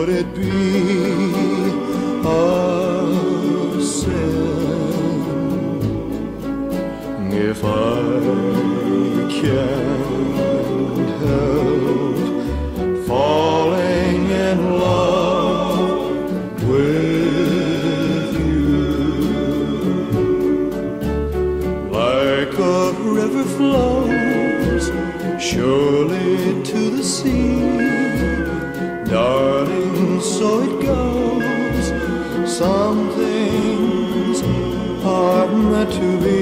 Would it be a sin if I can't help falling in love with you? Like a river flows surely to the sea, Some things are meant to be.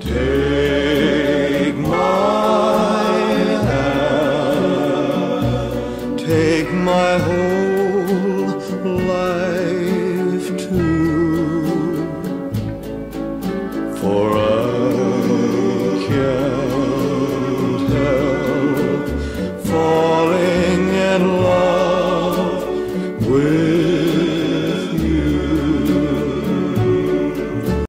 Take my hand, take my whole